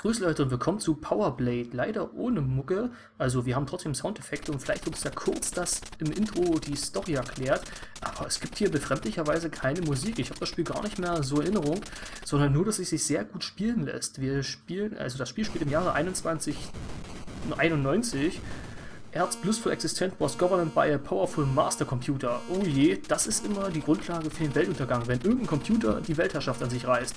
Grüß Leute und willkommen zu Powerblade. Leider ohne Mucke, also wir haben trotzdem Soundeffekte und vielleicht es ja kurz das im Intro die Story erklärt, aber es gibt hier befremdlicherweise keine Musik. Ich habe das Spiel gar nicht mehr so in Erinnerung, sondern nur, dass es sich sehr gut spielen lässt. Wir spielen, also das Spiel spielt im Jahre 2191 Earth's blissful existence was governed by a powerful master computer. Oh je, das ist immer die Grundlage für den Weltuntergang, wenn irgendein Computer die Weltherrschaft an sich reißt.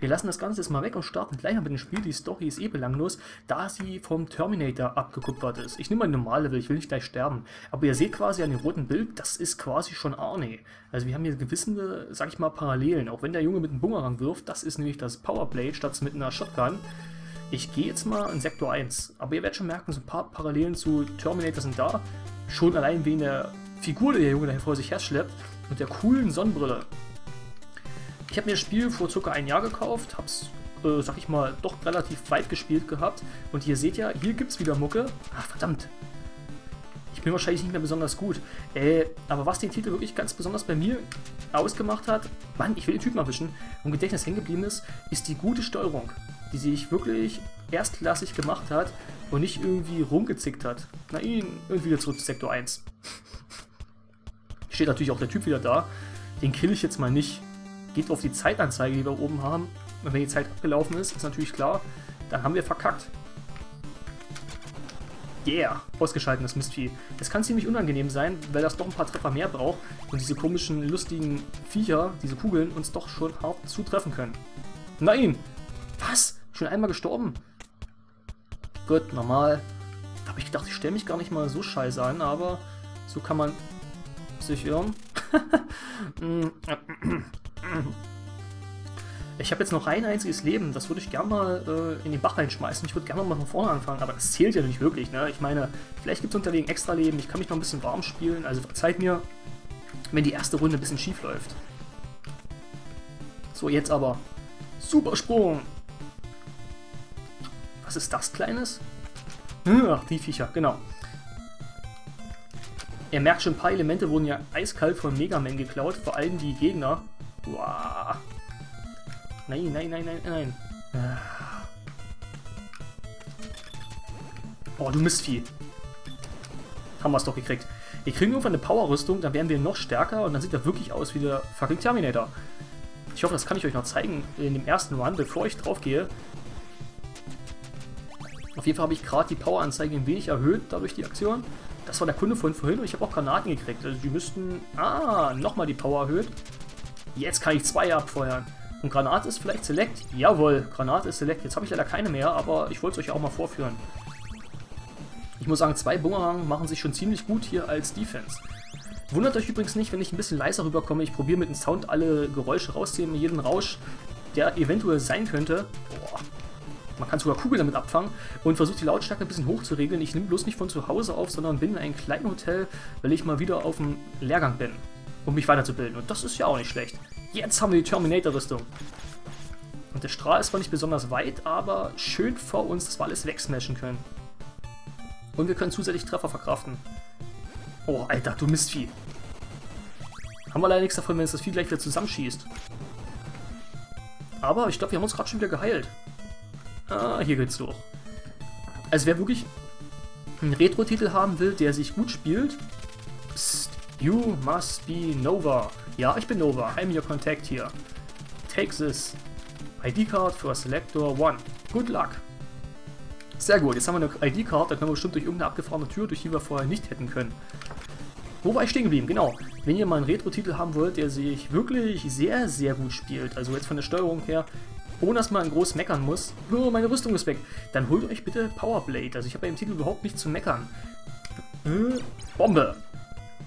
Wir lassen das Ganze jetzt mal weg und starten gleich mal mit dem Spiel. Die Story ist eh belanglos, da sie vom Terminator abgekupfert ist. Ich nehme mal ein normale Level, ich will nicht gleich sterben. Aber ihr seht quasi an dem roten Bild, das ist quasi schon Arne. Also wir haben hier gewisse, sag ich mal, Parallelen. Auch wenn der Junge mit einem Bumerang wirft, das ist nämlich das Powerblade statt mit einer Shotgun. Ich gehe jetzt mal in Sektor 1, aber ihr werdet schon merken, so ein paar Parallelen zu Terminator sind da. Schon allein wegen der Figur, die der Junge da vor sich her schleppt und der coolen Sonnenbrille. Habe mir das Spiel vor circa ein Jahr gekauft, habe es, äh, sag ich mal, doch relativ weit gespielt gehabt. Und ihr seht ja, hier gibt es wieder Mucke. Ach, verdammt. Ich bin wahrscheinlich nicht mehr besonders gut. Äh, aber was den Titel wirklich ganz besonders bei mir ausgemacht hat, Mann, ich will den Typen erwischen, und Gedächtnis hängen geblieben ist, ist die gute Steuerung die sich wirklich erstklassig gemacht hat und nicht irgendwie rumgezickt hat. Na, ihn irgendwie wieder zurück zu Sektor 1. Steht natürlich auch der Typ wieder da. Den kill ich jetzt mal nicht. Geht auf die Zeitanzeige, die wir oben haben. Und wenn die Zeit abgelaufen ist, ist natürlich klar, dann haben wir verkackt. Yeah, ausgeschaltetes Mistvieh. Das kann ziemlich unangenehm sein, weil das doch ein paar Treffer mehr braucht und diese komischen, lustigen Viecher, diese Kugeln, uns doch schon hart zutreffen können. Nein! Was? Schon einmal gestorben. Gut, normal. Da habe ich gedacht, ich stelle mich gar nicht mal so scheiße an, aber so kann man sich irren. ich habe jetzt noch ein einziges Leben, das würde ich gerne mal äh, in den Bach reinschmeißen. Ich würde gerne mal von vorne anfangen, aber das zählt ja nicht wirklich. Ne? Ich meine, vielleicht gibt es unterwegs extra Leben, ich kann mich noch ein bisschen warm spielen, also verzeiht mir, wenn die erste Runde ein bisschen schief läuft. So, jetzt aber. Super Sprung! Was ist das, Kleines? Ach, die Viecher, genau. Ihr merkt schon, ein paar Elemente wurden ja eiskalt von Mega Man geklaut, vor allem die Gegner. Wow. Nein, nein, nein, nein, nein. Oh, du Mistvieh. Haben wir es doch gekriegt. Wir kriegen irgendwann eine Power-Rüstung, dann werden wir noch stärker und dann sieht er wirklich aus wie der fucking Terminator. Ich hoffe, das kann ich euch noch zeigen in dem ersten Run, bevor ich drauf gehe. Auf jeden Fall habe ich gerade die Poweranzeige ein wenig erhöht, dadurch die Aktion. Das war der Kunde von vorhin und ich habe auch Granaten gekriegt. Also die müssten... Ah, nochmal die Power erhöht. Jetzt kann ich zwei abfeuern. Und Granate ist vielleicht Select? Jawohl, Granate ist Select. Jetzt habe ich leider keine mehr, aber ich wollte es euch auch mal vorführen. Ich muss sagen, zwei Bumerang machen sich schon ziemlich gut hier als Defense. Wundert euch übrigens nicht, wenn ich ein bisschen leiser rüberkomme. Ich probiere mit dem Sound alle Geräusche rauszunehmen, jeden Rausch, der eventuell sein könnte. Boah, man kann sogar Kugeln damit abfangen und versucht die Lautstärke ein bisschen hoch zu regeln. Ich nehme bloß nicht von zu Hause auf, sondern bin in einem kleinen Hotel, weil ich mal wieder auf dem Lehrgang bin, um mich weiterzubilden. Und das ist ja auch nicht schlecht. Jetzt haben wir die Terminator-Rüstung. Und der Strahl ist zwar nicht besonders weit, aber schön vor uns, dass wir alles wegsmashen können. Und wir können zusätzlich Treffer verkraften. Oh, Alter, du Mistvieh. Haben wir leider nichts davon, wenn es das Vieh gleich wieder zusammenschießt. Aber ich glaube, wir haben uns gerade schon wieder geheilt. Ah, hier geht's durch. Also wer wirklich einen Retro-Titel haben will, der sich gut spielt, you must be Nova. Ja, ich bin Nova. I'm your contact here. Take this. ID card for Selector 1. Good luck. Sehr gut, jetzt haben wir eine ID-Card, da können wir bestimmt durch irgendeine abgefahrene Tür, durch die wir vorher nicht hätten können. Wo war ich stehen geblieben? Genau. Wenn ihr mal einen Retro-Titel haben wollt, der sich wirklich sehr, sehr gut spielt, also jetzt von der Steuerung her, ohne dass man groß meckern muss, oh, meine Rüstung ist weg, dann holt euch bitte Powerblade. Also ich habe bei dem Titel überhaupt nichts zu meckern. Äh, Bombe!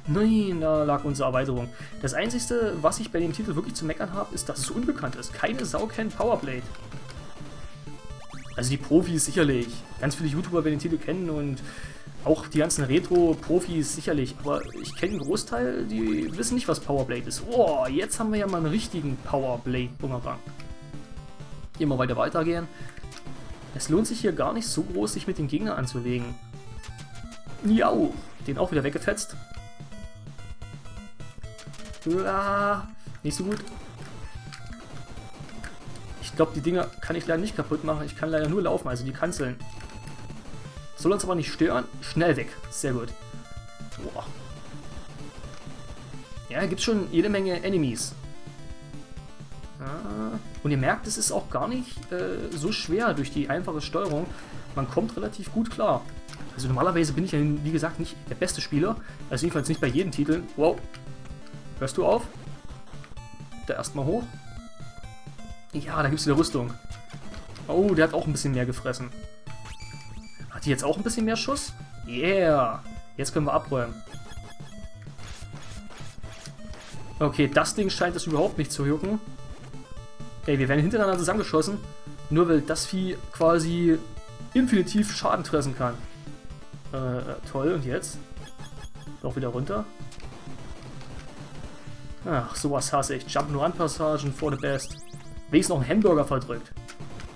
Nein, da lag unsere Erweiterung. Das Einzige, was ich bei dem Titel wirklich zu meckern habe, ist, dass es unbekannt ist. Keine Sau kennt Powerblade. Also die Profis sicherlich. Ganz viele YouTuber werden den Titel kennen und auch die ganzen Retro-Profis sicherlich. Aber ich kenne einen Großteil, die wissen nicht, was Powerblade ist. Oh, jetzt haben wir ja mal einen richtigen Powerblade-Bumerang immer weiter weitergehen. Es lohnt sich hier gar nicht so groß, sich mit dem Gegner anzulegen. Jau, den auch wieder weggefetzt. Uah, nicht so gut. Ich glaube, die Dinger kann ich leider nicht kaputt machen. Ich kann leider nur laufen, also die Kanzeln. Soll uns aber nicht stören. Schnell weg. Sehr gut. Boah. Ja, gibt schon jede Menge Enemies. Ah. Und ihr merkt, es ist auch gar nicht äh, so schwer durch die einfache Steuerung. Man kommt relativ gut klar. Also normalerweise bin ich ja, wie gesagt, nicht der beste Spieler. Also jedenfalls nicht bei jedem Titel. Wow. Hörst du auf? Da erstmal hoch. Ja, da gibt es wieder Rüstung. Oh, der hat auch ein bisschen mehr gefressen. Hat die jetzt auch ein bisschen mehr Schuss? Yeah. Jetzt können wir abräumen. Okay, das Ding scheint es überhaupt nicht zu jucken. Ey, wir werden hintereinander zusammengeschossen, nur weil das Vieh quasi infinitiv Schaden fressen kann. Äh, äh toll, und jetzt? Doch wieder runter. Ach, sowas hasse ich. Jump-Run-Passagen for the best. Wenigstens noch einen Hamburger verdrückt.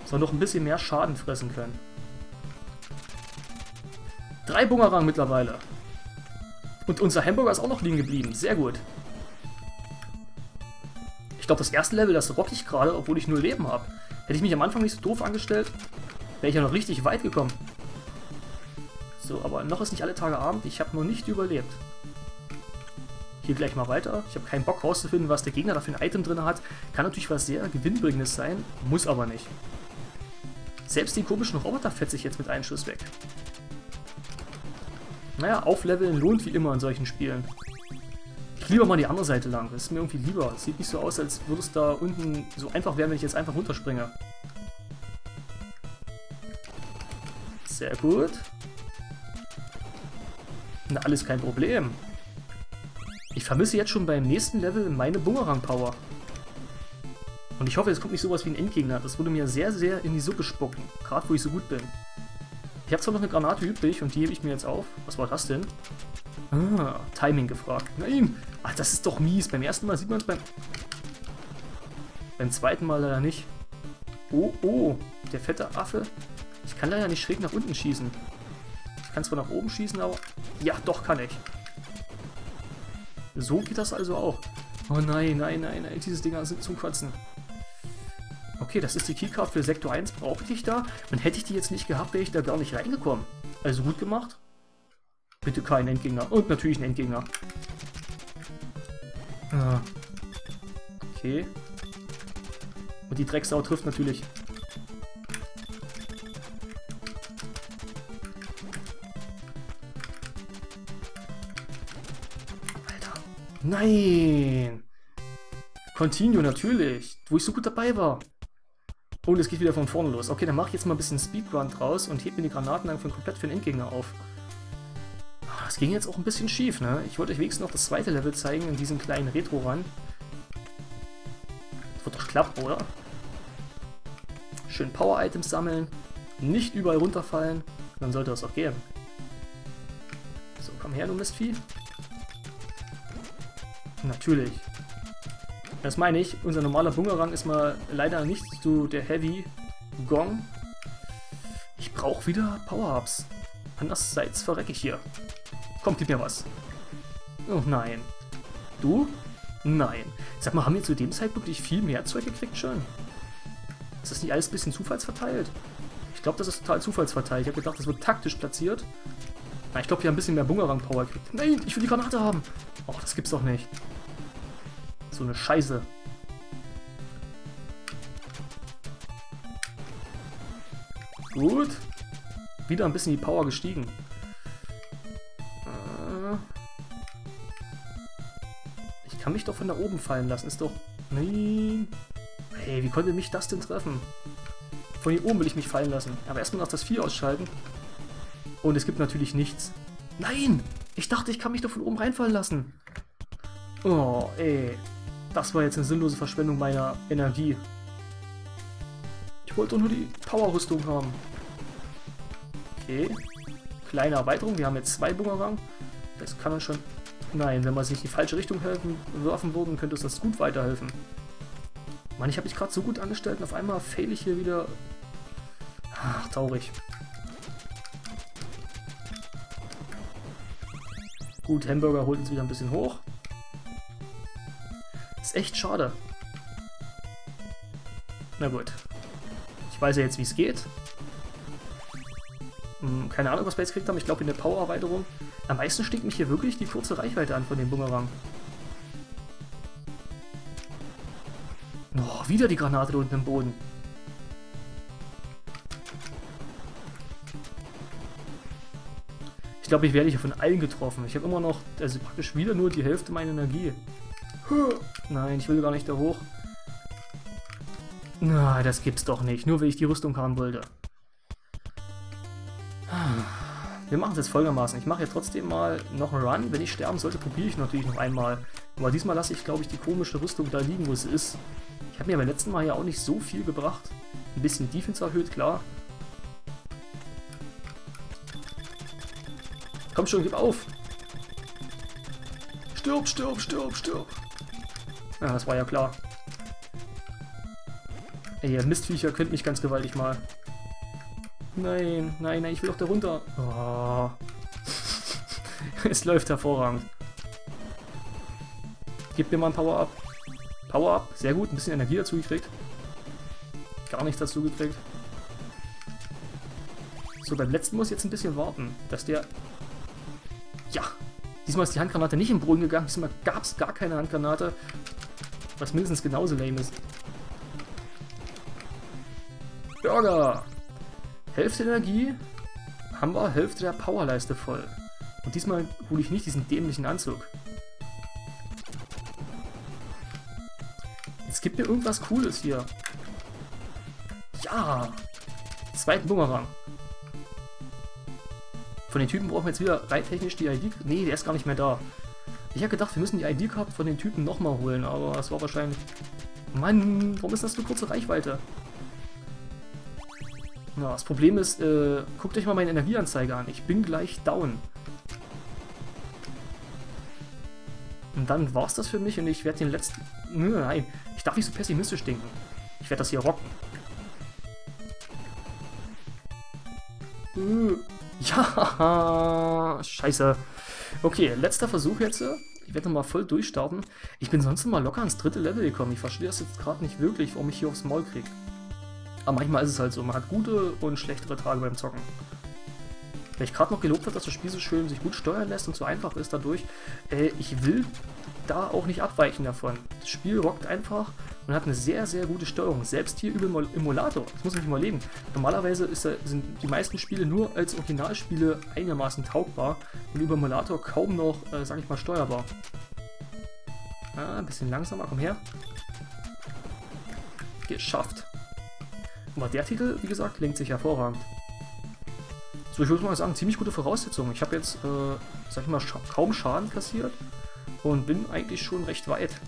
Soll noch ein bisschen mehr Schaden fressen können. Drei Bumerang mittlerweile. Und unser Hamburger ist auch noch liegen geblieben. Sehr gut. Ich glaube, das erste Level, das rock ich gerade, obwohl ich nur Leben habe. Hätte ich mich am Anfang nicht so doof angestellt, wäre ich ja noch richtig weit gekommen. So, aber noch ist nicht alle Tage Abend. Ich habe noch nicht überlebt. Hier gleich mal weiter. Ich habe keinen Bock rauszufinden, was der Gegner da für ein Item drin hat. Kann natürlich was sehr Gewinnbringendes sein, muss aber nicht. Selbst die komischen Roboter fetze ich jetzt mit einem Schuss weg. Naja, aufleveln lohnt wie immer in solchen Spielen. Ich lieber mal die andere Seite lang. Das ist mir irgendwie lieber. Es sieht nicht so aus, als würde es da unten so einfach werden, wenn ich jetzt einfach runterspringe. Sehr gut. Na, alles kein Problem. Ich vermisse jetzt schon beim nächsten Level meine Bumerang-Power. Und ich hoffe, es kommt nicht sowas wie ein Endgegner. Das würde mir sehr, sehr in die Suppe spucken. Gerade wo ich so gut bin. Ich habe zwar noch eine Granate übrig und die hebe ich mir jetzt auf. Was war das denn? Ah, Timing gefragt. Nein! Ach, das ist doch mies. Beim ersten Mal sieht man es beim... Beim zweiten Mal leider nicht. Oh, oh, der fette Affe. Ich kann leider nicht schräg nach unten schießen. Ich kann zwar nach oben schießen, aber... Ja, doch kann ich. So geht das also auch. Oh nein, nein, nein, nein, diese Dinger sind zum Kotzen. Okay, das ist die Keycard für Sektor 1. Brauchte ich da? Und hätte ich die jetzt nicht gehabt, wäre ich da gar nicht reingekommen. Also gut gemacht. Bitte kein Endgegner. Und natürlich ein Endgegner. Ah. Okay. Und die Drecksau trifft natürlich. Nein! Continue, natürlich. Wo ich so gut dabei war. Und es geht wieder von vorne los. Okay, dann mache ich jetzt mal ein bisschen Speedrun draus und heb mir die Granaten einfach komplett für den Endgegner auf. Das ging jetzt auch ein bisschen schief, ne? Ich wollte euch wenigstens noch das zweite Level zeigen in diesem kleinen Retro-Run. Das wird doch klappen, oder? Schön Power-Items sammeln, nicht überall runterfallen, dann sollte das auch gehen. So, komm her, du Mistvieh. Natürlich. Das meine ich, unser normaler Bungerang ist mal leider nicht so der Heavy Gong. Ich brauche wieder Power-Ups. Andererseits verrecke ich hier. Komm, gib mir was. Oh nein. Du? Nein. Sag mal, haben wir zu dem Zeitpunkt nicht viel mehr Zeug gekriegt schon? Ist das nicht alles ein bisschen zufallsverteilt? Ich glaube, das ist total zufallsverteilt. Ich habe gedacht, das wird taktisch platziert. Ich glaube, wir haben ein bisschen mehr Bumerang-Power gekriegt. Nein, ich will die Granate haben. Och, das gibt's doch nicht. So eine Scheiße. Gut. Wieder ein bisschen die Power gestiegen. kann mich doch von da oben fallen lassen. Ist doch... Nein. Hey, wie konnte mich das denn treffen? Von hier oben will ich mich fallen lassen. Aber erstmal noch das Vieh ausschalten. Und es gibt natürlich nichts. Nein! Ich dachte, ich kann mich doch von oben reinfallen lassen. Oh, ey. Das war jetzt eine sinnlose Verschwendung meiner Energie. Ich wollte doch nur die Power-Rüstung haben. Okay. Kleine Erweiterung. Wir haben jetzt zwei Bumerang. Das kann uns schon Nein, wenn wir sich in die falsche Richtung helfen, werfen würden, könnte uns das gut weiterhelfen. Mann, ich habe mich gerade so gut angestellt und auf einmal fail ich hier wieder. Ach, traurig. Gut, Hamburger holt uns wieder ein bisschen hoch. Echt schade. Na gut. Ich weiß ja jetzt, wie es geht. Hm, keine Ahnung, was wir jetzt gekriegt haben. Ich glaube, in der Power-Erweiterung. Am meisten stinkt mich hier wirklich die kurze Reichweite an von dem Bumerang. Oh, wieder die Granate da unten im Boden. Ich glaube, ich werde hier von allen getroffen. Ich habe immer noch, also praktisch wieder nur die Hälfte meiner Energie. Nein, ich will gar nicht da hoch. Na, das gibt's doch nicht. Nur weil ich die Rüstung haben wollte. Wir machen es jetzt folgendermaßen. Ich mache jetzt trotzdem mal noch einen Run. Wenn ich sterben sollte, probiere ich natürlich noch einmal. Aber diesmal lasse ich, glaube ich, die komische Rüstung da liegen, wo sie ist. Ich habe mir beim letzten Mal ja auch nicht so viel gebracht. Ein bisschen Defense erhöht, klar. Komm schon, gib auf! Stirb, stirb, stirb, stirb! Ja, das war ja klar. Ey, ihr Mistviecher könnt mich ganz gewaltig mal. Nein, nein, nein, ich will doch da runter. Oh. es läuft hervorragend. Gib mir mal ein Power-Up. Power-Up, sehr gut, ein bisschen Energie dazu gekriegt. Gar nichts dazu gekriegt. So, beim letzten muss ich jetzt ein bisschen warten, dass der... Ja! Diesmal ist die Handgranate nicht im Boden gegangen, diesmal gab es gar keine Handgranate. Was mindestens genauso lame ist. Burger! Hälfte Energie haben wir, Hälfte der Powerleiste voll. Und diesmal hole ich nicht diesen dämlichen Anzug. Es gibt mir irgendwas Cooles hier. Ja! Zweiten Bumerang. Von den Typen brauchen wir jetzt wieder reittechnisch die ID... Nee, der ist gar nicht mehr da. Ich habe gedacht, wir müssen die ID-Card von den Typen nochmal holen, aber das war wahrscheinlich... Mann, warum ist das eine kurze Reichweite? Na, das Problem ist, äh, guckt euch mal meine Energieanzeige an. Ich bin gleich down. Und dann war's das für mich und ich werde den letzten... Nein, ich darf nicht so pessimistisch denken. Ich werde das hier rocken. Äh, ja, scheiße. Okay, letzter Versuch jetzt. Ich werde nochmal voll durchstarten. Ich bin sonst mal locker ans dritte Level gekommen. Ich verstehe das jetzt gerade nicht wirklich, warum ich hier aufs Maul kriege. Aber manchmal ist es halt so, man hat gute und schlechtere Tage beim Zocken. Weil ich gerade noch gelobt habe, dass das Spiel so schön sich gut steuern lässt und so einfach ist dadurch, äh, ich will da auch nicht abweichen davon. Das Spiel rockt einfach und hat eine sehr, sehr gute Steuerung. Selbst hier über Emulator. Das muss man sich überlegen. Normalerweise ist, sind die meisten Spiele nur als Originalspiele einigermaßen taugbar und über Emulator kaum noch, äh, sag ich mal, steuerbar. Ah, ein bisschen langsamer, komm her. Geschafft. Aber der Titel, wie gesagt, lenkt sich hervorragend. So, ich würde mal sagen, ziemlich gute Voraussetzungen. Ich habe jetzt, äh, sag ich mal, scha kaum Schaden kassiert und bin eigentlich schon recht weit.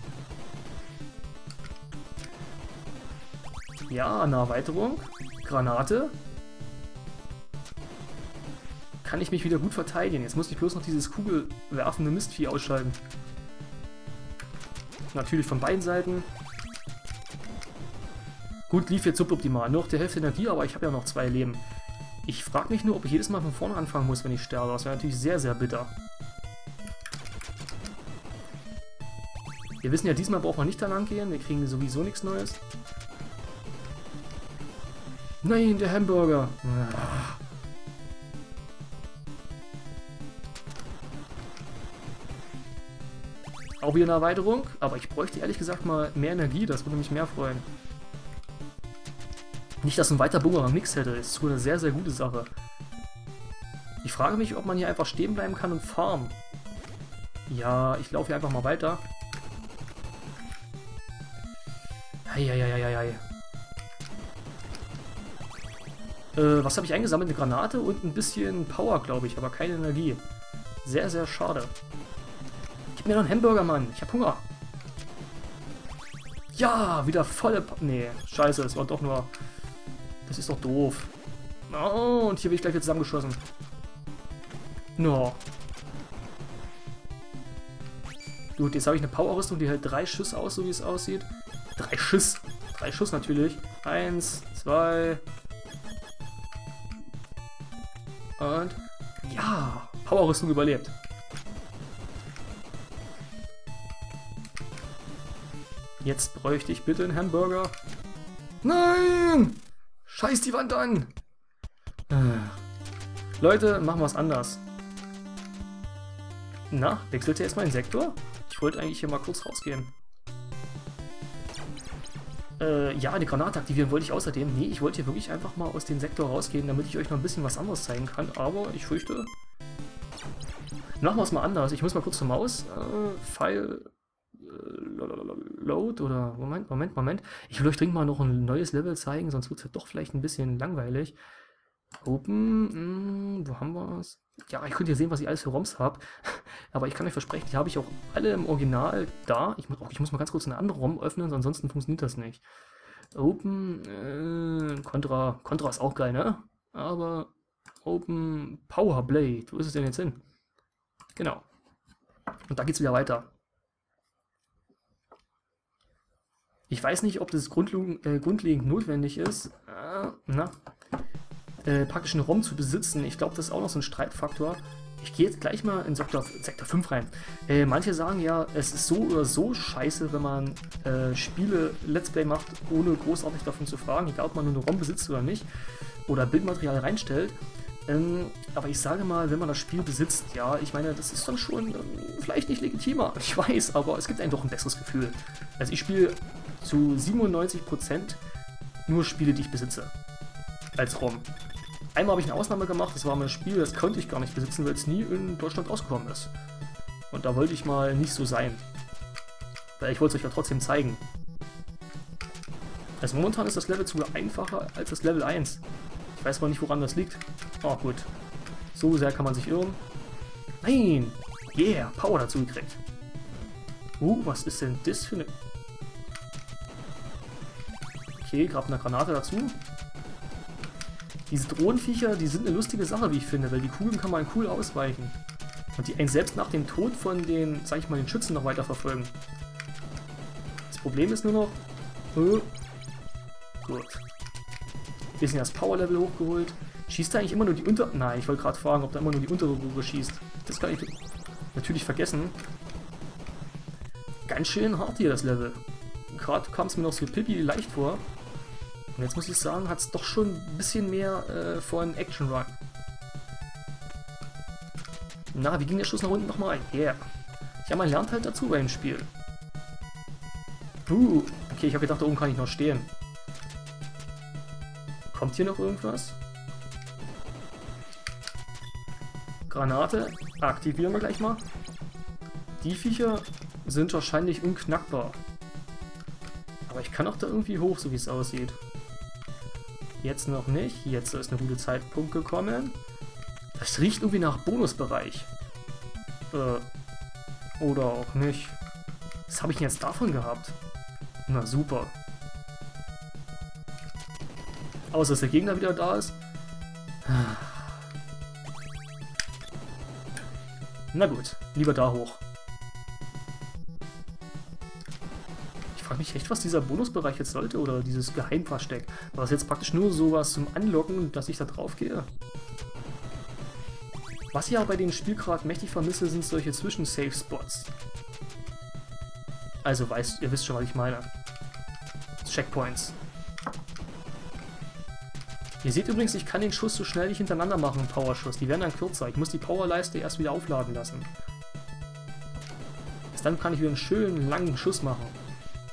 Ja, eine Erweiterung. Granate. Kann ich mich wieder gut verteidigen. Jetzt muss ich bloß noch dieses kugelwerfende Mistvieh ausschalten. Natürlich von beiden Seiten. Gut, lief jetzt suboptimal. Noch die Hälfte Energie, aber ich habe ja noch zwei Leben. Ich frage mich nur, ob ich jedes Mal von vorne anfangen muss, wenn ich sterbe. Das wäre natürlich sehr, sehr bitter. Wir wissen ja, diesmal braucht man nicht da lang gehen. Wir kriegen sowieso nichts Neues. Nein, der Hamburger. Auch wieder eine Erweiterung, aber ich bräuchte ehrlich gesagt mal mehr Energie, das würde mich mehr freuen. Nicht, dass ein weiter Bumerang nichts hätte, ist sogar eine sehr, sehr gute Sache. Ich frage mich, ob man hier einfach stehen bleiben kann und farmen. Ja, ich laufe hier einfach mal weiter. Eieieiei. Äh, was habe ich eingesammelt? Eine Granate und ein bisschen Power, glaube ich, aber keine Energie. Sehr, sehr schade. Gib mir noch einen Hamburger, Mann. Ich habe Hunger. Ja, wieder volle... Pa nee, scheiße, es war doch nur das ist doch doof. Oh, und hier bin ich gleich wieder zusammengeschossen. No. Gut, jetzt habe ich eine Power-Rüstung, die hält drei Schuss aus, so wie es aussieht. Drei Schuss. Drei Schuss natürlich. Eins, zwei. Und ja, Power-Rüstung überlebt. Jetzt bräuchte ich bitte einen Hamburger. Nein! Scheiß die Wand an! Äh. Leute, machen wir es anders. Na, wechselt ihr erstmal den Sektor? Ich wollte eigentlich hier mal kurz rausgehen. Äh, ja, eine Granate aktivieren wollte ich außerdem. Nee, ich wollte hier wirklich einfach mal aus dem Sektor rausgehen, damit ich euch noch ein bisschen was anderes zeigen kann. Aber ich fürchte... Machen wir es mal anders. Ich muss mal kurz zur Maus. Äh, File... Äh, load oder... Moment, Moment, Moment. Ich will euch dringend mal noch ein neues Level zeigen, sonst wird es ja doch vielleicht ein bisschen langweilig. Open... Mh, hm, wo haben wir es? Ja, ich könnt ja sehen, was ich alles für ROMs habe. Aber ich kann euch versprechen, die habe ich auch alle im Original da. Ich, muss, ich muss mal ganz kurz eine andere ROM öffnen, ansonsten funktioniert das nicht. Open, äh, Contra, Contra ist auch geil, ne? Aber Open Power Blade, wo ist es denn jetzt hin? Genau. Und da geht's wieder weiter. Ich weiß nicht, ob das grundlegend, äh, grundlegend notwendig ist. Äh, na, äh, praktisch einen ROM zu besitzen. Ich glaube, das ist auch noch so ein Streitfaktor. Ich gehe jetzt gleich mal in Sektor, Sektor 5 rein. Äh, manche sagen ja, es ist so oder so scheiße, wenn man äh, Spiele Let's Play macht, ohne großartig davon zu fragen, egal ob man nur eine ROM besitzt oder nicht, oder Bildmaterial reinstellt. Ähm, aber ich sage mal, wenn man das Spiel besitzt, ja, ich meine, das ist dann schon ähm, vielleicht nicht legitimer, ich weiß, aber es gibt einem doch ein besseres Gefühl. Also ich spiele zu 97% nur Spiele, die ich besitze. Als ROM. Einmal habe ich eine Ausnahme gemacht, das war mein Spiel, das konnte ich gar nicht besitzen, weil es nie in Deutschland rausgekommen ist. Und da wollte ich mal nicht so sein. Weil ich wollte es euch ja trotzdem zeigen. Also momentan ist das Level sogar einfacher als das Level 1. Ich weiß aber nicht, woran das liegt. Oh, gut. So sehr kann man sich irren. Nein! Yeah, Power dazu gekriegt. Uh, was ist denn das für eine... Okay, grab eine Granate dazu. Diese Drohnenviecher, die sind eine lustige Sache, wie ich finde, weil die Kugeln kann man cool ausweichen. Und die einen selbst nach dem Tod von den, sag ich mal, den Schützen noch weiter verfolgen. Das Problem ist nur noch... Oh, gut. Wir sind das Power-Level hochgeholt. Schießt da eigentlich immer nur die unter... Nein, ich wollte gerade fragen, ob da immer nur die untere Röhre schießt. Das kann ich natürlich vergessen. Ganz schön hart hier, das Level. Gerade kam es mir noch so Pippi leicht vor. Und jetzt muss ich sagen, hat es doch schon ein bisschen mehr äh, von Action Run. Na, wie ging der Schuss nach unten nochmal? Yeah. Ja, man lernt halt dazu beim Spiel. Uh, okay, ich habe gedacht, da oben kann ich noch stehen. Kommt hier noch irgendwas? Granate. Aktivieren wir gleich mal. Die Viecher sind wahrscheinlich unknackbar. Aber ich kann auch da irgendwie hoch, so wie es aussieht. Jetzt noch nicht. Jetzt ist ein guter Zeitpunkt gekommen. Das riecht irgendwie nach Bonusbereich. Äh, oder auch nicht. Was habe ich denn jetzt davon gehabt? Na super. Außer dass der Gegner wieder da ist. Na gut, lieber da hoch. Frage mich echt, was dieser Bonusbereich jetzt sollte oder dieses Geheimversteck. War das jetzt praktisch nur sowas zum Anlocken, dass ich da drauf gehe? Was ich ja bei den Spiel mächtig vermisse, sind solche Zwischen-Safe-Spots. Also weißt, ihr wisst schon, was ich meine. Checkpoints. Ihr seht übrigens, ich kann den Schuss so schnell nicht hintereinander machen, Powerschuss. Die werden dann kürzer. Ich muss die Powerleiste erst wieder aufladen lassen. Erst dann kann ich wieder einen schönen langen Schuss machen.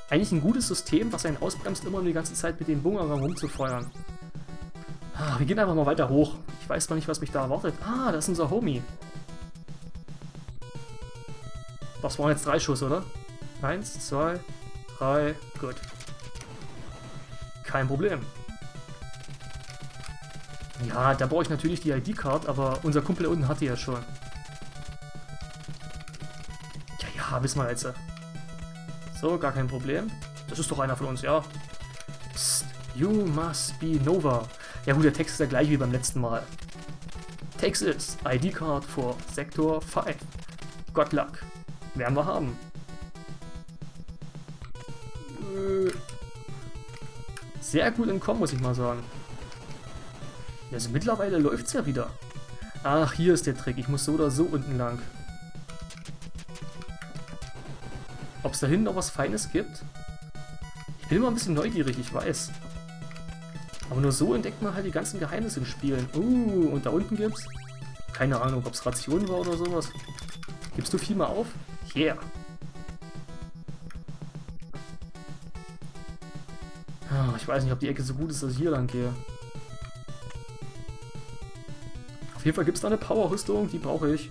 Eigentlich ein gutes System, was einen ausbremst, immer die ganze Zeit mit dem Bumerang rumzufeuern. Ah, wir gehen einfach mal weiter hoch. Ich weiß noch nicht, was mich da erwartet. Ah, das ist unser Homie. Das waren jetzt drei Schuss, oder? Eins, zwei, drei, gut. Kein Problem. Ja, da brauche ich natürlich die ID-Card, aber unser Kumpel unten hat die ja schon. Ja, ja, wissen wir jetzt. So, gar kein Problem. Das ist doch einer von uns, ja. Psst, you must be Nova. Ja gut, der Text ist der gleiche wie beim letzten Mal. Text ist ID-Card for Sektor 5. Good luck. Werden wir haben. Äh, sehr gut entkommen, muss ich mal sagen. Also mittlerweile läuft es ja wieder. Ach, hier ist der Trick. Ich muss so oder so unten lang. Ob es da hinten noch was Feines gibt? Ich bin immer ein bisschen neugierig, ich weiß. Aber nur so entdeckt man halt die ganzen Geheimnisse in Spielen. Uh, und da unten gibt's... Keine Ahnung, ob es Ration war oder sowas. Gibst du viel mal auf? Yeah. Ah, ich weiß nicht, ob die Ecke so gut ist, dass ich hier lang gehe. Auf jeden Fall gibt es da eine Power-Rüstung, die brauche ich.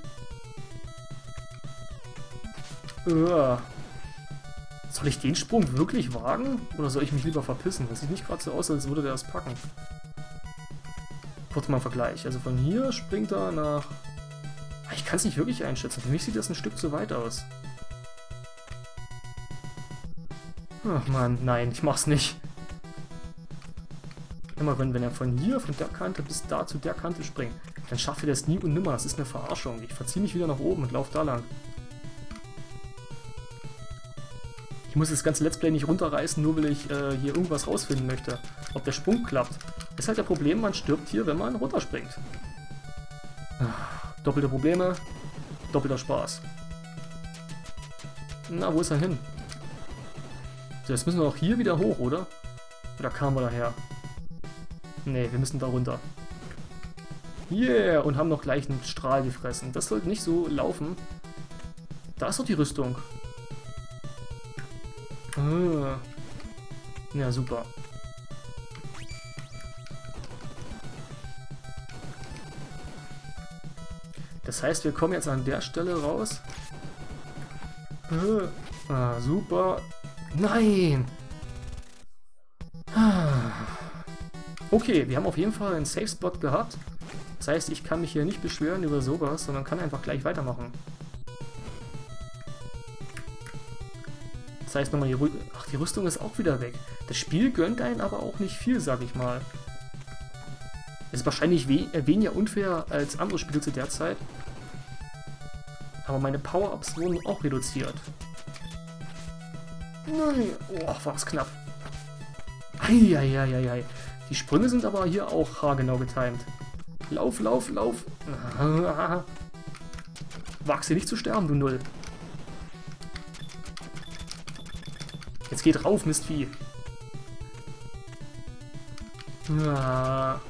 Uah. Soll ich den Sprung wirklich wagen? Oder soll ich mich lieber verpissen? Das sieht nicht gerade so aus, als würde der das packen. Kurz mal ein Vergleich. Also von hier springt er nach... Ah, ich kann es nicht wirklich einschätzen. Für mich sieht das ein Stück zu weit aus. Ach man, nein, ich mach's nicht. Immer wenn, wenn er von hier, von der Kante bis da zu der Kante springt, dann schafft er das nie und nimmer. Das ist eine Verarschung. Ich verziehe mich wieder nach oben und laufe da lang. Ich muss das ganze Let's Play nicht runterreißen, nur weil ich äh, hier irgendwas rausfinden möchte. Ob der Sprung klappt. Ist halt der Problem, man stirbt hier, wenn man runterspringt. Ah, doppelte Probleme, doppelter Spaß. Na, wo ist er hin? So, jetzt müssen wir auch hier wieder hoch, oder? Oder kamen wir daher? Ne, wir müssen da runter. Yeah, und haben noch gleich einen Strahl gefressen. Das sollte nicht so laufen. Da ist doch die Rüstung. Ah. Ja, super. Das heißt, wir kommen jetzt an der Stelle raus. Ah, super. Nein! Ah. Okay, wir haben auf jeden Fall einen Safe Spot gehabt. Das heißt, ich kann mich hier nicht beschweren über sowas, sondern kann einfach gleich weitermachen. Das heißt nochmal, die, Rü Ach, die Rüstung ist auch wieder weg. Das Spiel gönnt einen aber auch nicht viel, sag ich mal. Ist wahrscheinlich we äh, weniger unfair als andere Spiele zu der Zeit. Aber meine Power-Ups wurden auch reduziert. Nein, oh, war das knapp. Eieieiei. Die Sprünge sind aber hier auch haargenau getimt. Lauf, lauf, lauf. Wagst dir nicht zu sterben, du Null. Jetzt geht rauf, Mistvieh. Ah.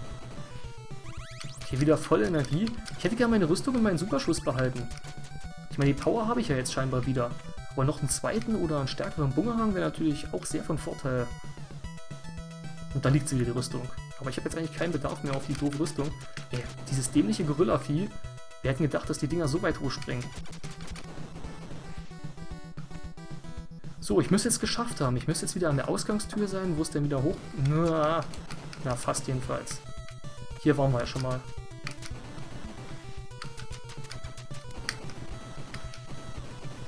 Hier wieder volle Energie. Ich hätte gerne meine Rüstung und meinen Superschuss behalten. Ich meine, die Power habe ich ja jetzt scheinbar wieder. Aber noch einen zweiten oder einen stärkeren Bumerang wäre natürlich auch sehr von Vorteil. Und da liegt sie wieder, die Rüstung. Aber ich habe jetzt eigentlich keinen Bedarf mehr auf die doofe Rüstung. Ey, dieses dämliche Gorilla-Vieh. Wir hätten gedacht, dass die Dinger so weit hochspringen. So, ich müsste jetzt geschafft haben. Ich müsste jetzt wieder an der Ausgangstür sein. Wo ist denn wieder hoch? Na, na, fast jedenfalls. Hier waren wir ja schon mal.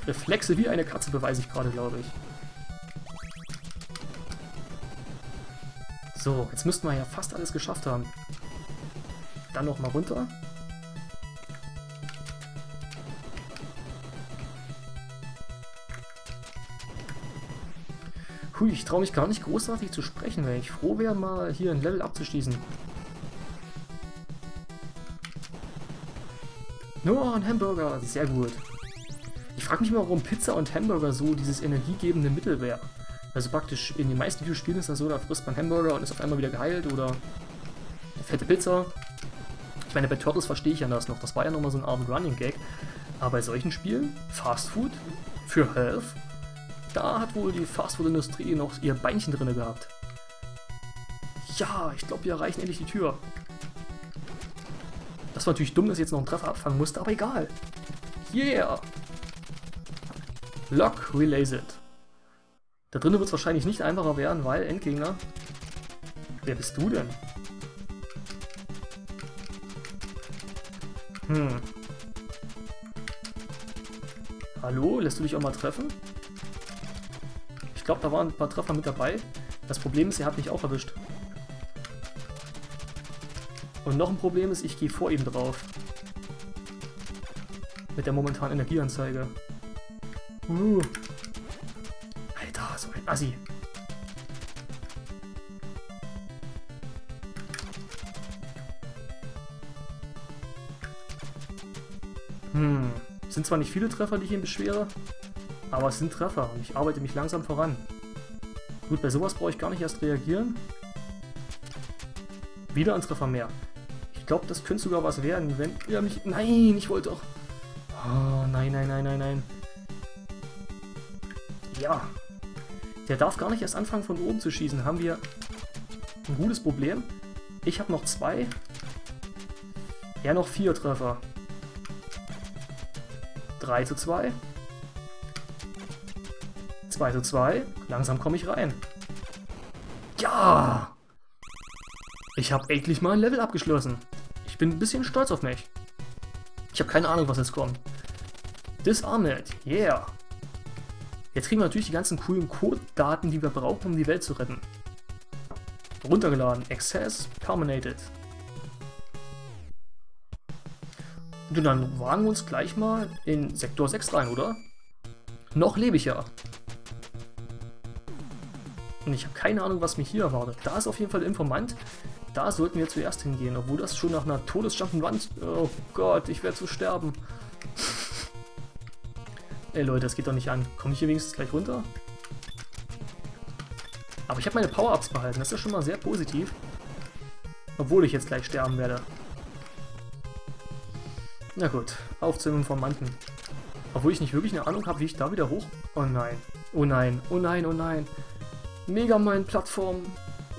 Reflexe wie eine Katze beweise ich gerade, glaube ich. So, jetzt müssten wir ja fast alles geschafft haben. Dann nochmal runter. Hui, ich traue mich gar nicht großartig zu sprechen, weil ich froh wäre, mal hier ein Level abzuschließen. Nur ein Hamburger, sehr gut. Ich frage mich mal, warum Pizza und Hamburger so dieses energiegebende Mittel wäre. Also praktisch in den meisten Videospielen ist das so, da frisst man Hamburger und ist auf einmal wieder geheilt oder eine fette Pizza. Ich meine, bei Turtles verstehe ich ja das noch, das war ja nochmal so ein Art Running Gag. Aber bei solchen Spielen, Fast Food für Health, da hat wohl die Fastfood-Industrie noch ihr Beinchen drin gehabt. Ja, ich glaube, wir erreichen endlich die Tür. Das war natürlich dumm, dass ich jetzt noch einen Treffer abfangen musste, aber egal. Yeah! Lock Related. Da drinnen wird es wahrscheinlich nicht einfacher werden, weil Endgegner. Wer bist du denn? Hm. Hallo, lässt du dich auch mal treffen? Glaube, da waren ein paar Treffer mit dabei. Das Problem ist, er hat mich auch erwischt. Und noch ein Problem ist, ich gehe vor ihm drauf. Mit der momentanen Energieanzeige. Uh. Alter, so ein Assi. Hm. Sind zwar nicht viele Treffer, die ich ihn beschwere, aber es sind Treffer und ich arbeite mich langsam voran. Gut, bei sowas brauche ich gar nicht erst reagieren. Wieder ein Treffer mehr. Ich glaube, das könnte sogar was werden, wenn er mich... Nein, ich wollte doch... Oh, nein, nein, nein, nein, nein. Ja. Der darf gar nicht erst anfangen, von oben zu schießen. Haben wir ein gutes Problem. Ich habe noch zwei. Er noch vier Treffer. 3 zu 2. 2 zu 2. Langsam komme ich rein. Ja! Ich habe endlich mal ein Level abgeschlossen. Ich bin ein bisschen stolz auf mich. Ich habe keine Ahnung, was jetzt kommt. Disarmed, yeah. Jetzt kriegen wir natürlich die ganzen coolen Code-Daten, die wir brauchen, um die Welt zu retten. Runtergeladen. Access terminated. Und dann wagen wir uns gleich mal in Sektor 6 rein, oder? Noch lebe ich ja. Und ich habe keine Ahnung, was mich hier erwartet. Da ist auf jeden Fall der Informant. Da sollten wir zuerst hingehen, obwohl das schon nach einer Todesjump'n'Run... Oh Gott, ich werde zu sterben. Ey Leute, das geht doch nicht an. Komme ich hier wenigstens gleich runter? Aber ich habe meine Power-Ups behalten. Das ist schon mal sehr positiv. Obwohl ich jetzt gleich sterben werde. Na gut, auf zum Informanten. Obwohl ich nicht wirklich eine Ahnung habe, wie ich da wieder hoch... Oh nein. Oh nein. Oh nein, oh nein. Megamind-Plattform.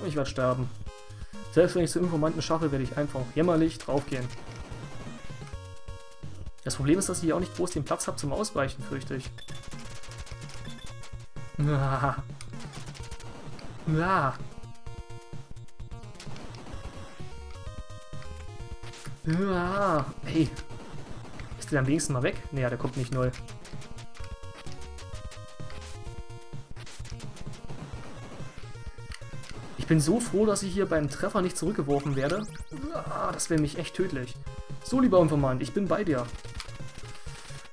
Ich werde sterben. Selbst wenn ich zum Informanten schaffe, werde ich einfach jämmerlich draufgehen. Das Problem ist, dass ich hier auch nicht groß den Platz habe zum Ausweichen, fürchte ich. Ah. Ah. Ah. Hey, ist der am wenigsten mal weg? Naja, der kommt nicht neu. Bin so froh, dass ich hier beim Treffer nicht zurückgeworfen werde. Ah, das wäre mich echt tödlich. So, lieber Informant, ich bin bei dir.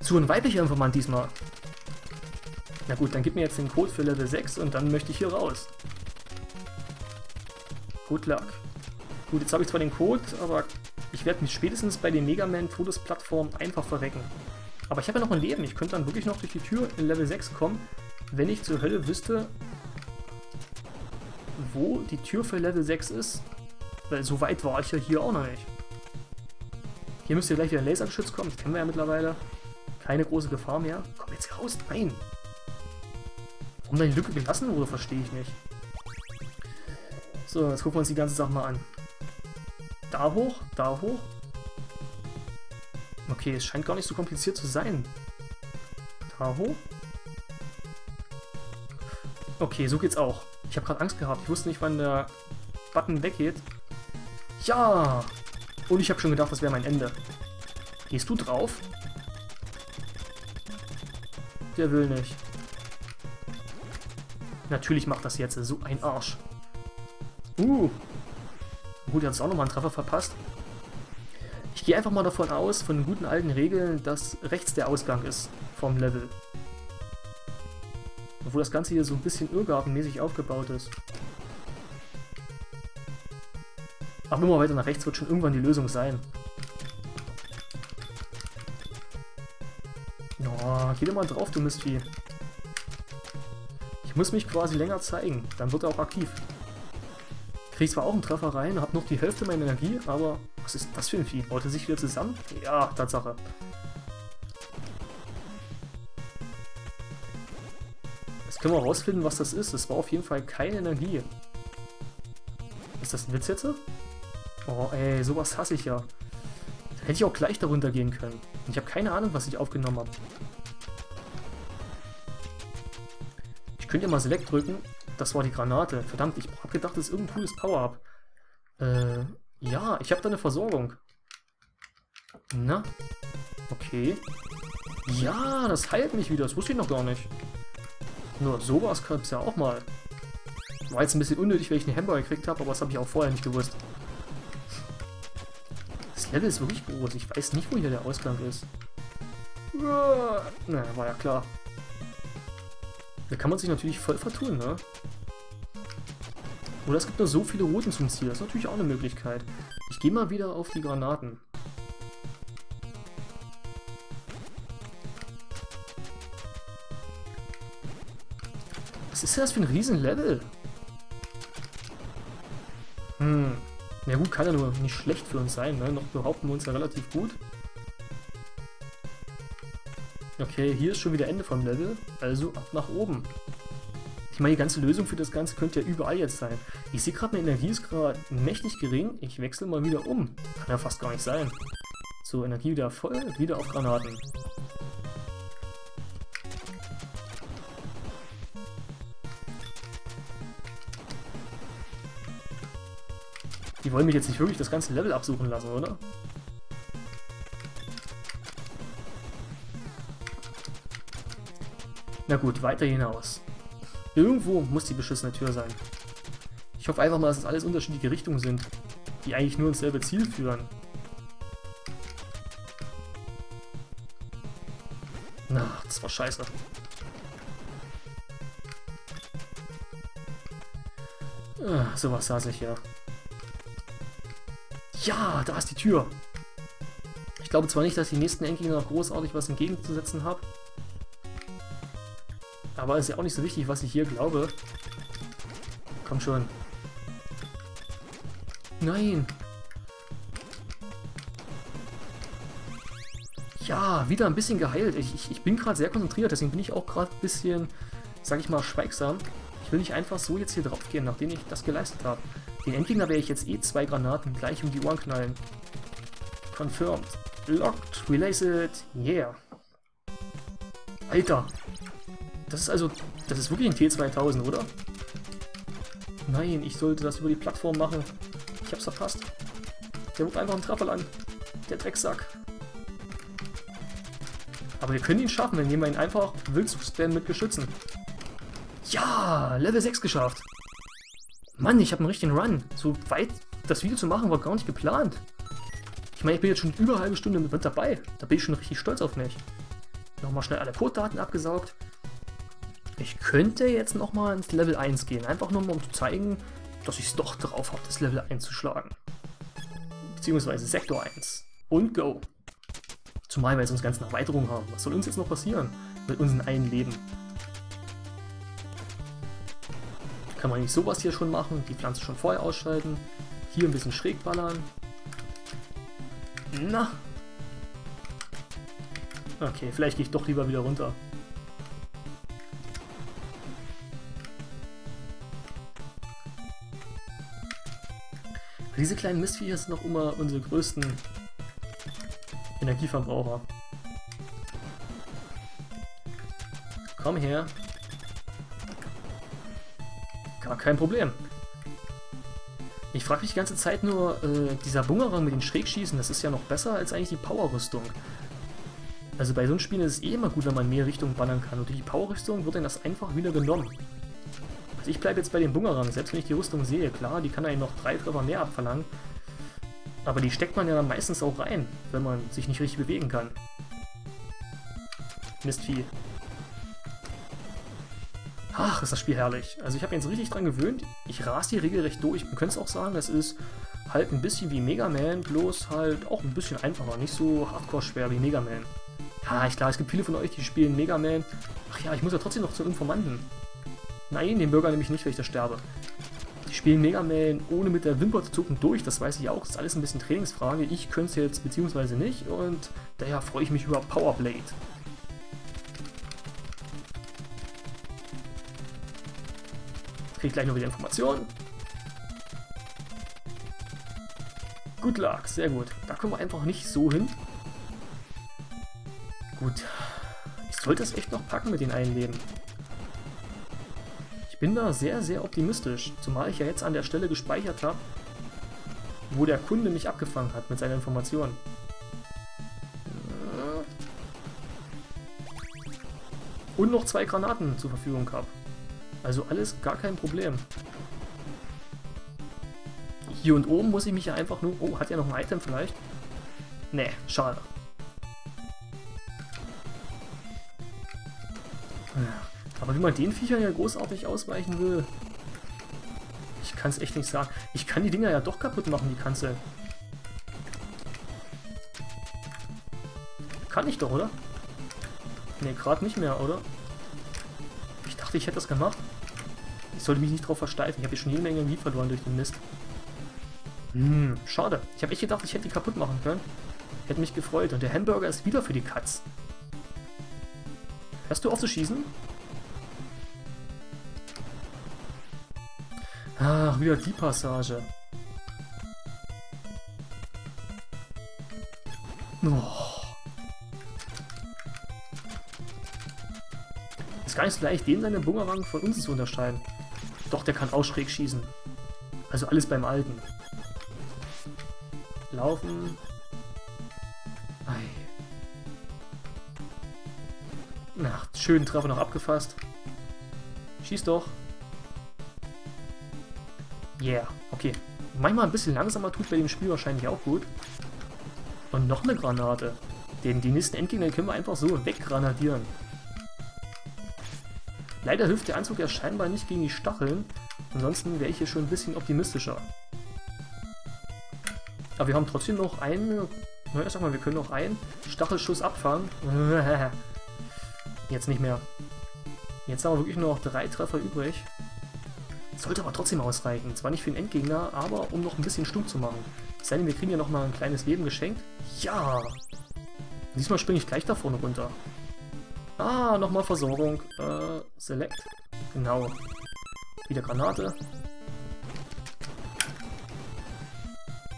Zu ein weiblicher Informant diesmal. Na gut, dann gib mir jetzt den Code für Level 6 und dann möchte ich hier raus. Good luck. Gut, jetzt habe ich zwar den Code, aber ich werde mich spätestens bei den Mega Man Todesplattformen einfach verrecken. Aber ich habe ja noch ein Leben. Ich könnte dann wirklich noch durch die Tür in Level 6 kommen, wenn ich zur Hölle wüsste, wo die Tür für Level 6 ist. Weil so weit war ich ja hier auch noch nicht. Hier müsste gleich wieder ein Lasergeschütz kommen. Das kennen wir ja mittlerweile. Keine große Gefahr mehr. Komm jetzt raus. Nein. Warum da die Lücke gelassen wurde, verstehe ich nicht. So, jetzt gucken wir uns die ganze Sache mal an. Da hoch, da hoch. Okay, es scheint gar nicht so kompliziert zu sein. Da hoch. Okay, so geht's auch. Ich habe gerade Angst gehabt. Ich wusste nicht, wann der Button weggeht. Ja! Und ich habe schon gedacht, das wäre mein Ende. Gehst du drauf? Der will nicht. Natürlich macht das jetzt so ein Arsch. Uh, Gut, er hat auch nochmal einen Treffer verpasst. Ich gehe einfach mal davon aus, von den guten alten Regeln, dass rechts der Ausgang ist vom Level. Obwohl das Ganze hier so ein bisschen irrgartenmäßig aufgebaut ist. Aber immer weiter nach rechts wird schon irgendwann die Lösung sein. Oh, geh mal drauf, du Mistvieh. Ich muss mich quasi länger zeigen, dann wird er auch aktiv. Krieg zwar auch einen Treffer rein, hab noch die Hälfte meiner Energie, aber was ist das für ein Vieh? Baut er sich wieder zusammen? Ja, Tatsache. Können wir rausfinden, was das ist. Es war auf jeden Fall keine Energie. Ist das ein Witz jetzt? Oh ey, sowas hasse ich ja. Da hätte ich auch gleich darunter gehen können. Und ich habe keine Ahnung, was ich aufgenommen habe. Ich könnte ja mal Select drücken das war die Granate. Verdammt, ich hab gedacht, das ist irgendein cooles Power-Up. Äh, ja, ich habe da eine Versorgung. Na? Okay. Ja, das heilt mich wieder. Das wusste ich noch gar nicht. Nur sowas gab es ja auch mal. War jetzt ein bisschen unnötig, weil ich einen Hamburger gekriegt habe, aber das habe ich auch vorher nicht gewusst. Das Level ist wirklich groß. Ich weiß nicht, wo hier der Ausgang ist. Na, war ja klar. Da kann man sich natürlich voll vertun, ne? Oder es gibt nur so viele Routen zum Ziel. Das ist natürlich auch eine Möglichkeit. Ich gehe mal wieder auf die Granaten. Ist das für ein Riesenlevel? Hm. Na gut, kann ja nur nicht schlecht für uns sein, ne? Noch behaupten wir uns ja relativ gut. Okay, hier ist schon wieder Ende vom Level, also ab nach oben. Ich meine, die ganze Lösung für das Ganze könnte ja überall jetzt sein. Ich sehe gerade, meine Energie ist gerade mächtig gering. Ich wechsle mal wieder um. Kann ja fast gar nicht sein. So, Energie wieder voll, wieder auf Granaten. Wollen mich jetzt nicht wirklich das ganze Level absuchen lassen, oder? Na gut, weiter hinaus. Irgendwo muss die beschissene Tür sein. Ich hoffe einfach mal, dass es alles unterschiedliche Richtungen sind, die eigentlich nur ins selbe Ziel führen. Na, das war scheiße. Ah, sowas saß ich ja. Ja, da ist die Tür. Ich glaube zwar nicht, dass die nächsten Endgegner noch großartig was entgegenzusetzen habe. Aber ist ja auch nicht so wichtig, was ich hier glaube. Komm schon. Nein. Ja, wieder ein bisschen geheilt. Ich, ich, ich bin gerade sehr konzentriert, deswegen bin ich auch gerade ein bisschen, sag ich mal, schweigsam. Ich will nicht einfach so jetzt hier drauf gehen, nachdem ich das geleistet habe. Den Endgegner werde ich jetzt eh zwei Granaten gleich um die Ohren knallen. Confirmed. Locked. Release it. Yeah. Alter, das ist also, das ist wirklich ein T2000, oder? Nein, ich sollte das über die Plattform machen. Ich hab's verpasst. Der wird einfach einen Treffer an. Der Drecksack. Aber wir können ihn schaffen, indem wir ihn einfach wild spammen mit Geschützen. Ja, Level 6 geschafft. Mann, ich habe einen richtigen Run. So weit das Video zu machen war gar nicht geplant. Ich meine, ich bin jetzt schon über eine halbe Stunde mit dabei. Da bin ich schon richtig stolz auf mich. Nochmal schnell alle Codedaten abgesaugt. Ich könnte jetzt nochmal ins Level 1 gehen, einfach nur mal um zu zeigen, dass ich es doch drauf habe, das Level einzuschlagen. Beziehungsweise Sektor 1. Und Go. Zumal wir jetzt uns ganz eine Erweiterung haben. Was soll uns jetzt noch passieren mit unserem einen Leben? Kann man nicht sowas hier schon machen, die Pflanze schon vorher ausschalten. Hier ein bisschen schräg ballern. Na. Okay, vielleicht gehe ich doch lieber wieder runter. Diese kleinen Mistviecher sind noch immer unsere größten Energieverbraucher. Komm her. Gar kein Problem. Ich frage mich die ganze Zeit nur, äh, dieser Bungerang mit den Schrägschießen, das ist ja noch besser als eigentlich die Powerrüstung. Also bei so einem Spiel ist es eh immer gut, wenn man mehr Richtungen ballern kann. Und durch die Powerrüstung wird dann das einfach wieder genommen. Also ich bleibe jetzt bei dem Bungerang, selbst wenn ich die Rüstung sehe. Klar, die kann einen noch drei Treffer mehr abverlangen. Aber die steckt man ja dann meistens auch rein, wenn man sich nicht richtig bewegen kann. Mistvieh. Ach, ist das Spiel herrlich. Also ich habe mich jetzt richtig dran gewöhnt. Ich ras die regelrecht durch. Man könnte es auch sagen, es ist halt ein bisschen wie Mega Man, bloß halt auch ein bisschen einfacher. Nicht so hardcore schwer wie Mega Man. Ja, ich klar, es gibt viele von euch, die spielen Mega Man. Ach ja, ich muss ja trotzdem noch zum Informanten. Nein, den Bürger nämlich nicht, wenn ich da sterbe. Die spielen Mega Man ohne mit der Wimper zu zucken durch, das weiß ich auch. Das ist alles ein bisschen Trainingsfrage. Ich könnte es jetzt beziehungsweise nicht und daher freue ich mich über Powerblade. Kriege gleich noch wieder Informationen. Good luck, sehr gut. Da kommen wir einfach nicht so hin. Gut. Ich sollte es echt noch packen mit den einen Leben. Ich bin da sehr, sehr optimistisch, zumal ich ja jetzt an der Stelle gespeichert habe, wo der Kunde mich abgefangen hat mit seiner Information. Und noch zwei Granaten zur Verfügung habe. Also alles gar kein Problem. Hier und oben muss ich mich ja einfach nur... Oh, hat ja noch ein Item vielleicht? Nee, schade. Aber wie man den Viechern ja großartig ausweichen will, ich kann es echt nicht sagen. Ich kann die Dinger ja doch kaputt machen, die Kanzel. Kann ich doch, oder? Ne, gerade nicht mehr, oder? Ich dachte, ich hätte das gemacht. Ich sollte mich nicht drauf versteifen. Ich habe hier schon jede Menge Energie verloren durch den Mist. Hm, schade. Ich habe echt gedacht, ich hätte die kaputt machen können. Hätte mich gefreut. Und der Hamburger ist wieder für die Katz. Hörst du auf zu schießen? Ach, wieder die Passage. Oh. Ist gar nicht so leicht, den seine Bumerang von uns zu unterscheiden. Doch, der kann auch schräg schießen. Also alles beim Alten. Laufen. Ei. Ach, schönen Treffer noch abgefasst. Schieß doch. Yeah, okay. Manchmal ein bisschen langsamer tut bei dem Spiel wahrscheinlich auch gut. Und noch eine Granate. Den, die nächsten Endgegner können wir einfach so weggranadieren. Leider hilft der Anzug ja scheinbar nicht gegen die Stacheln. Ansonsten wäre ich hier schon ein bisschen optimistischer. Aber wir haben trotzdem noch einen... Na, sag mal, wir können noch einen Stachelschuss abfangen. Jetzt nicht mehr. Jetzt haben wir wirklich nur noch drei Treffer übrig. Sollte aber trotzdem ausreichen. Zwar nicht für den Endgegner, aber um noch ein bisschen stumm zu machen. Sei denn, wir kriegen ja noch mal ein kleines Leben geschenkt. Ja! Diesmal springe ich gleich da vorne runter. Ah, nochmal Versorgung. Äh, Select. Genau. Wieder Granate.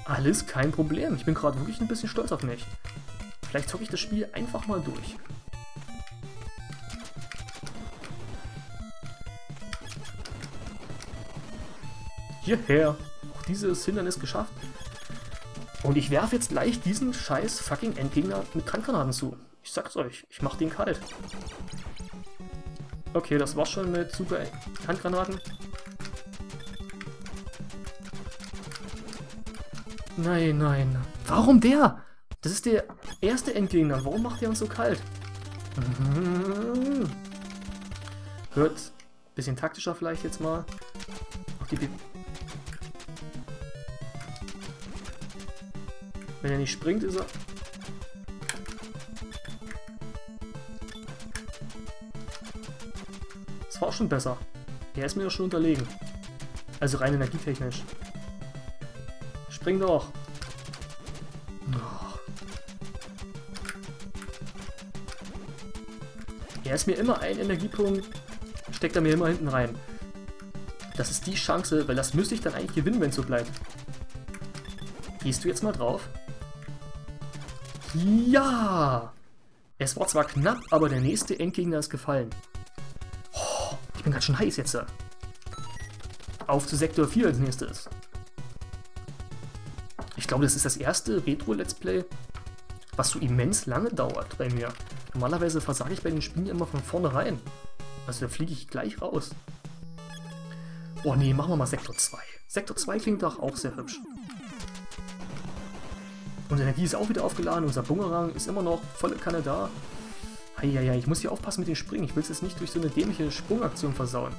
Alles kein Problem. Ich bin gerade wirklich ein bisschen stolz auf mich. Vielleicht zocke ich das Spiel einfach mal durch. Hierher. Auch dieses Hindernis geschafft. Und ich werfe jetzt gleich diesen scheiß fucking Endgegner mit Handgranaten zu. Ich sag's euch, ich mach den kalt. Okay, das war's schon mit super Handgranaten. Nein, nein. Warum der? Das ist der erste Endgegner. Warum macht der uns so kalt? Hört. Bisschen taktischer vielleicht jetzt mal. Auch die Wenn er nicht springt, ist er... auch schon besser. Er ist mir ja schon unterlegen. Also rein energietechnisch. Spring doch. Oh. Er ist mir immer ein Energiepunkt, steckt er mir immer hinten rein. Das ist die Chance, weil das müsste ich dann eigentlich gewinnen, wenn es so bleibt. Gehst du jetzt mal drauf? Ja! Es war zwar knapp, aber der nächste Endgegner ist gefallen. Bin ganz schön heiß jetzt. Auf zu Sektor 4 als nächstes. Ich glaube, das ist das erste Retro-Let's Play, was so immens lange dauert bei mir. Normalerweise versage ich bei den Spielen immer von vornherein. Also da fliege ich gleich raus. Oh nee, machen wir mal Sektor 2. Sektor 2 klingt doch auch sehr hübsch. Unsere Energie ist auch wieder aufgeladen, unser Bumerang ist immer noch volle Kanne da. Eieiei, ich muss hier aufpassen mit den Springen. Ich will es jetzt nicht durch so eine dämliche Sprungaktion versauen.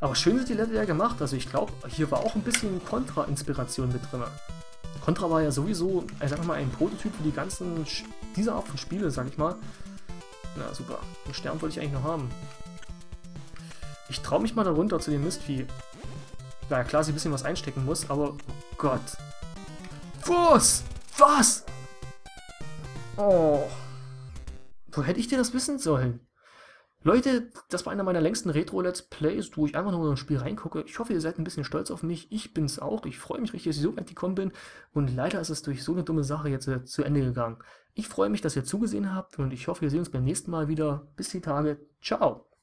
Aber schön sind die Level ja gemacht. Also ich glaube, hier war auch ein bisschen Contra-Inspiration mit drin. Contra war ja sowieso, ich sag mal, ein Prototyp für die ganzen, diese Art von Spiele, sag ich mal. Na super, einen Stern wollte ich eigentlich noch haben. Ich traue mich mal da runter zu dem Mistvieh. Ja, klar, sie ein bisschen was einstecken muss, aber oh Gott, was? Was? Oh. Wo hätte ich dir das wissen sollen? Leute, das war einer meiner längsten Retro-Let's Plays, wo ich einfach nur in ein Spiel reingucke. Ich hoffe, ihr seid ein bisschen stolz auf mich. Ich bin's auch. Ich freue mich richtig, dass ich so weit gekommen bin. Und leider ist es durch so eine dumme Sache jetzt äh, zu Ende gegangen. Ich freue mich, dass ihr zugesehen habt und ich hoffe, wir sehen uns beim nächsten Mal wieder. Bis die Tage. Ciao.